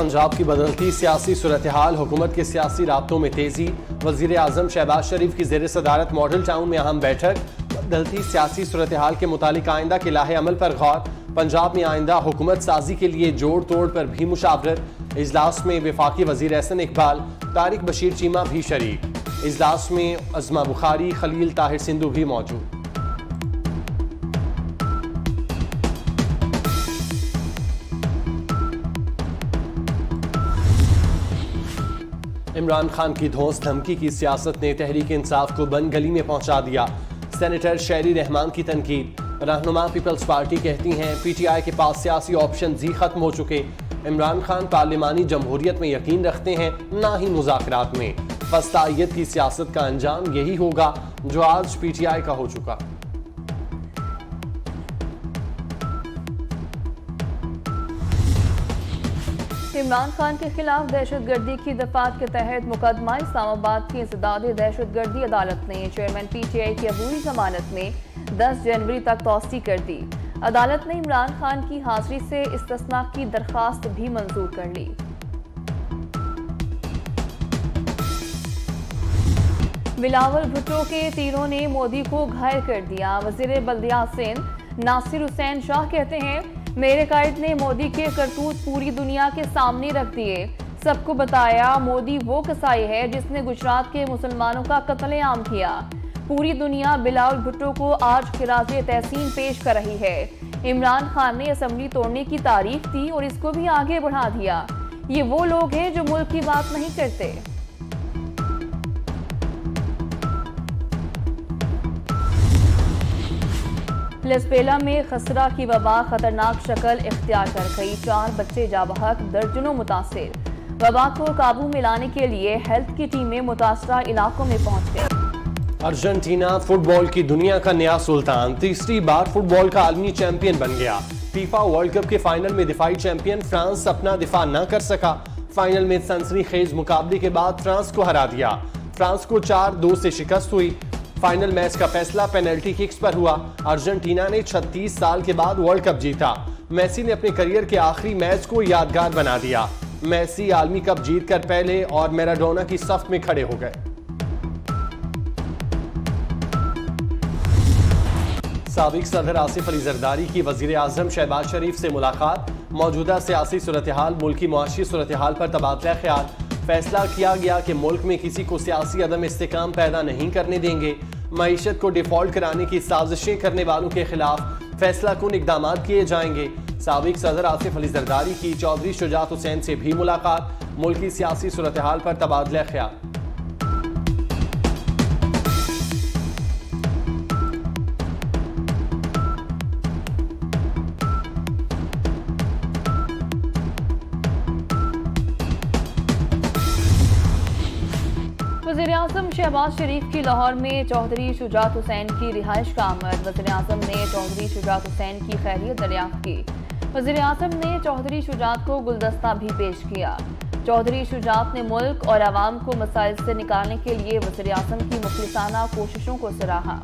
पंजाब की बदलती सियासी सूरत हाल हुकूमत के सियासी रबतों में तेज़ी। वज़ीर अजम शहबाज शरीफ की जेर सदारत मॉडल टाउन में अहम बैठक। बदलती सियासी सूरत हाल के मुतालिक आइंदा के लाहे अमल पर गौर। पंजाब में आइंदा हुकूमत साजी के लिए जोड़ तोड़ पर भी मुशावरत। इजलास में विफाकी वज़ीर एहसन इकबाल, तारिक बशीर चीमा भी शरीक। इजलास में अजमा बुखारी, खलील ताहिर सिंधु भी मौजूद। इमरान खान की धौस धमकी की सियासत ने तहरीक इंसाफ को बंद गली में पहुँचा दिया। सेनेटर शेरी रहमान की तनकीद। रहनुमा पीपल्स पार्टी कहती हैं, पीटीआई के पास सियासी ऑप्शन जी खत्म हो चुके। इमरान खान पार्लिमानी जमहूरियत में यकीन रखते हैं, ना ही मुजाकरात में। फस्तायत की सियासत का अंजाम यही होगा, जो आज पीटीआई का हो चुका। इमरान खान के खिलाफ दहशत गर्दी की दफात के तहत मुकदमा इस्लामाबाद की इंसदाद दहशत गर्दी अदालत ने। चेयरमैन पी टी आई की अबूरी जमानत में 10 जनवरी तक तोसी कर दी। अदालत ने इमरान खान की हाजिरी से इस्तना की दरखास्त भी मंजूर कर ली। बिलावल भुट्टो के तीरों ने मोदी को घायल कर दिया। वज़ीर बल्दिया सिंह नासिर हुसैन शाह कहते हैं मेरे कायद ने मोदी के करतूत पूरी दुनिया के सामने रख दिए। सबको बताया मोदी वो कसाई है जिसने गुजरात के मुसलमानों का कत्लेआम किया। पूरी दुनिया बिलावल भुट्टो को आज खराज तहसीन पेश कर रही है। इमरान खान ने असम्बली तोड़ने की तारीफ़ दी और इसको भी आगे बढ़ा दिया। ये वो लोग हैं जो मुल्क की बात नहीं करते। लसबेला में खसरा की वबा, खतरनाक शक्ल इख्तियार कर गई। चार बच्चे जाबहक, दर्जनों मुतासर। वबा को काबू में लाने के लिए हेल्थ की टीमें मुतासर इलाकों में पहुँच गई। अर्जेंटीना फुटबॉल की दुनिया का नया सुल्तान, तीसरी बार फुटबॉल का आलमी चैंपियन बन गया। फीफा वर्ल्ड कप के फाइनल में दिफाई चैंपियन फ्रांस अपना दिफा न कर सका। फाइनल में सनसनी खेज मुकाबले के बाद फ्रांस को हरा दिया। फ्रांस को चार दो से शिकस्त हुई। फाइनल मैच का फैसला पेनल्टी किक्स पर हुआ। अर्जेंटीना ने 36 साल के बाद वर्ल्ड कप जीता। मेसी ने अपने करियर के आखिरी मैच को यादगार बना दिया। मेसी आलमी कप जीतकर पहले और मैराडोना की सफ में खड़े हो गए। सबक सदर आसिफ अली जरदारी की वज़ीर आज़म शहबाज शरीफ से मुलाकात। मौजूदा सियासी सूरत हाल, मुल्की मुआशी सूरत हाल पर तबादला ख्याल। फैसला किया गया कि मुल्क में किसी को सियासी अदम इसकाम पैदा नहीं करने देंगे। मीशत को डिफ़ॉल्ट कराने की साजिशें करने वालों के खिलाफ फैसला कन इकदाम किए जाएँगे। सबक सदर आसिफ अली जरदारी की चौधरी शुजात हुसैन से भी मुलाकात। मुल्की सियासी सूरत हाल पर तबादला ख्याल। अजम शहबाज शरीफ की लाहौर में चौधरी शुजात हुसैन की रिहाइश का आमद वजी अजम ने चौधरी शुजात हुसैन की खैरियत दरियाफ्त की। वजी अजम ने चौधरी शुजात को गुलदस्ता भी पेश किया। चौधरी शुजात ने मुल्क और आवाम को मसाइल से निकालने के लिए वजी अजम की मुखलिसाना कोशिशों को सराहा।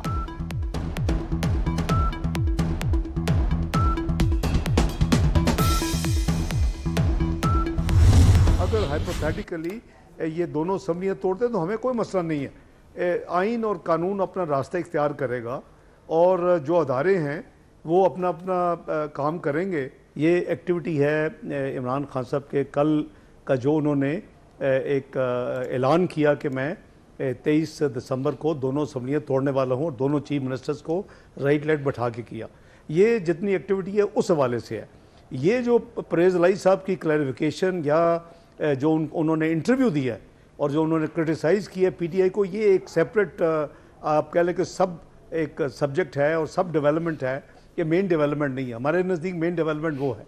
अगर हाइपोथेटिकली ये दोनों असम्बलियाँ तोड़ते तो हमें कोई मसला नहीं है। आइन और कानून अपना रास्ता इख्तियार करेगा और जो अदारे हैं, वो अपना अपना काम करेंगे। ये एक्टिविटी है इमरान खान साहब के। कल का जो उन्होंने एक ऐलान किया कि मैं तेईस दिसंबर को दोनों असम्बलियाँ तोड़ने वाला हूँ और दोनों चीफ मिनिस्टर्स को राइट लाइट बैठा के किया। ये जितनी एक्टिविटी है, उस हवाले से है। ये जो परेज लाई साहब की क्लैरिफिकेशन या जो उन, उन्होंने इंटरव्यू दिया है और जो उन्होंने क्रिटिसाइज़ किया पीटीआई को ये एक सेपरेट आप कह लें कि सब एक सब्जेक्ट है और सब डेवलपमेंट है ये मेन डेवलपमेंट नहीं है। हमारे नज़दीक मेन डेवलपमेंट वो है।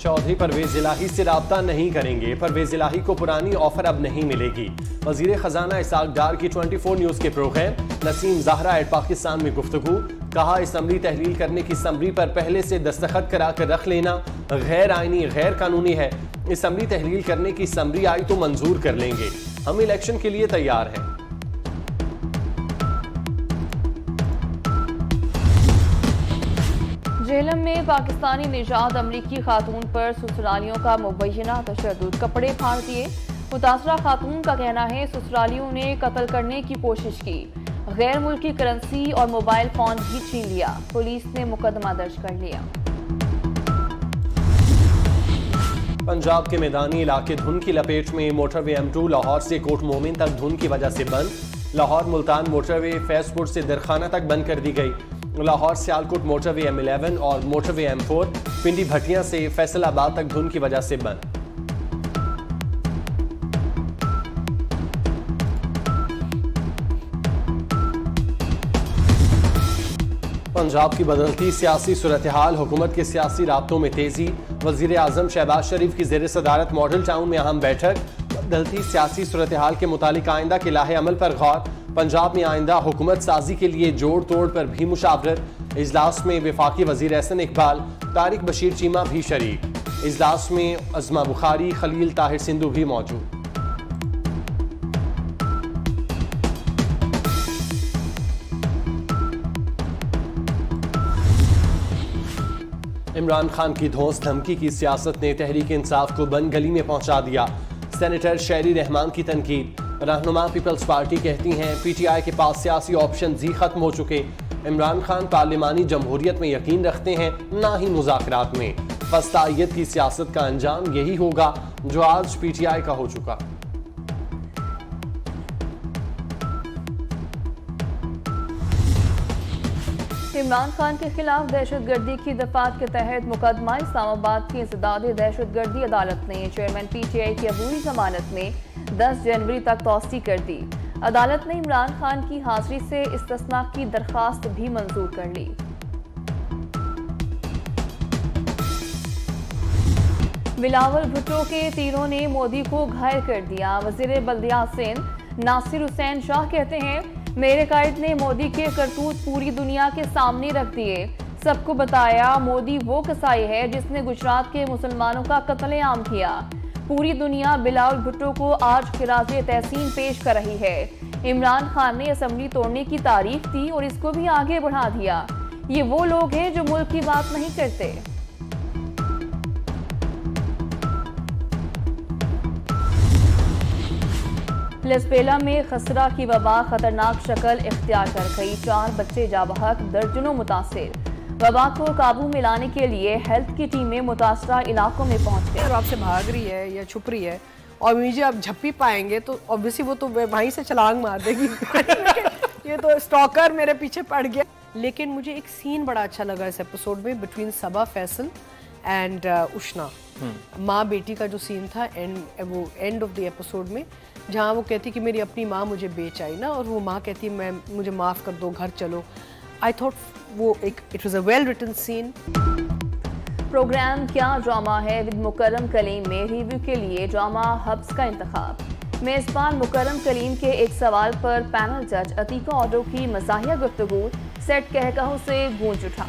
चौधरी परवेज इलाही से रबता नहीं करेंगे परवेज इलाही को पुरानी ऑफ़र अब नहीं मिलेगी। वज़ीर खजाना इसाक डार की 24 न्यूज़ के प्रोग्राम नसीम जहरा एट पाकिस्तान में गुफ्तु कहा इसम्बली तहलील करने की समरी पर पहले से दस्तखत करा कर रख लेना गैर आइनी गैर कानूनी है। इसम्बली तहलील करने की समरी आई तो मंजूर कर लेंगे। हम इलेक्शन के लिए तैयार हैं। जेहलम में पाकिस्तानी निजात अमरीकी खातून पर ससुरालियों का मुबैना तशद कपड़े फाड़ दिए। मुतासरा खातून का कहना है, ससुरालियों ने कत्ल करने की कोशिश की। गैर मुल्की करेंसी और मोबाइल फ़ोन भी छीन लिया। पुलिस ने मुकदमा दर्ज कर लिया। पंजाब के मैदानी इलाके धुंध की लपेट में मोटरवे टू लाहौर से कोट मोमिन तक धुंध की वजह से बंद। लाहौर मुल्तान मोटरवे फैजपुर से दरखाना तक बंद कर दी गई। Lahore Sialkot motorway M eleven और मोटरवे फोर पिंडी भटिया से फैसलाबाद तक धुंध की वजह से बंद। पंजाब की बदलती सियासी सूरत हाल हुकूमत के सियासी रबतों में तेज़ी। वज़ीर अजम शहबाज शरीफ की जेर सदारत मॉडल टाउन में अहम बैठक। बदलती सियासी सूरत हाल के मुतालिक आइंदा के लाहे अमल पर गौर। पंजाब में आइंदा हुकूमत साजी के लिए जोड़ तोड़ पर भी मुशावरत। इजलास में विफाकी वज़ीर एहसन इकबाल, तारिक बशीर चीमा भी शरीक। इजलास में अजमा बुखारी, खलील ताहिर सिंधु भी मौजूद। इमरान खान की धौस धमकी की सियासत ने तहरीक इंसाफ को बंद गली में पहुँचा दिया। सेनेटर शहरी रहमान की तनकीद। रहनुमा पीपल्स पार्टी कहती हैं, पीटीआई के पास सियासी ऑप्शन ही खत्म हो चुके। इमरान खान पार्लिमानी जमहूरियत में यकीन रखते हैं, ना ही मुजाकरात में। फस्तायत की सियासत का अंजाम यही होगा, जो आज पीटीआई का हो चुका। इमरान खान के खिलाफ दहशत गर्दी की दफात के तहत मुकदमा इस्लामाबाद की इंसदाद दहशत गर्दी अदालत ने चेयरमैन पी टी आई की अबूरी जमानत में 10 जनवरी तक तोसी कर दी। अदालत ने इमरान खान की हाजिरी से इस्तना की दरखास्त भी मंजूर कर ली। बिलावल भुट्टो के तीरों ने मोदी को घायल कर दिया। वज़ीर बल्दिया सिंध नासिर हुसैन शाह कहते हैं मेरे कायद ने मोदी के करतूत पूरी दुनिया के सामने रख दिए। सबको बताया मोदी वो कसाई है जिसने गुजरात के मुसलमानों का कत्लेआम किया। पूरी दुनिया बिलावल भुट्टो को आज खराज तहसीन पेश कर रही है। इमरान खान ने असम्बली तोड़ने की तारीफ़ दी और इसको भी आगे बढ़ा दिया। ये वो लोग हैं जो मुल्क की बात नहीं करते। लसपेला में खसरा की वबा, खतरनाक शक्ल इख्तियार कर गई। चार बच्चे जाबहक, दर्जनों मुतासर। वबा को काबू में लाने के लिए हेल्थ की टीमें मुतासरा इलाकों में पहुँच गई। आपसे भाग रही है या छुप रही है और मुझे आप झप्पी पाएँगे तो ऑब्वियसली वो तो वहीं से छलांग मार देगी। ये तो स्टॉकर मेरे पीछे पड़ गया। लेकिन मुझे एक सीन बड़ा अच्छा लगा इस एपिसोड में बिटवीन सबा फैसल एंड उष्णा माँ बेटी का जो सीन था एंड वो एंड ऑफ़ द एपिसोड में जहाँ वो कहती कि मेरी अपनी माँ मुझे बेच आई ना और वो माँ कहती मैं मुझे माफ़ कर दो घर चलो। आई थॉट वो एक it was a well written scene programme क्या ड्रामा है विद मुकरम कलीम में रिव्यू के लिए ड्रामा हब्स का इंतखब। मेज़बान मुकरम कलीम के एक सवाल पर पैनल जज अतीका ऑर्डो की मजाहिया गुफ्तु सेट कहकहों से गूंज उठा।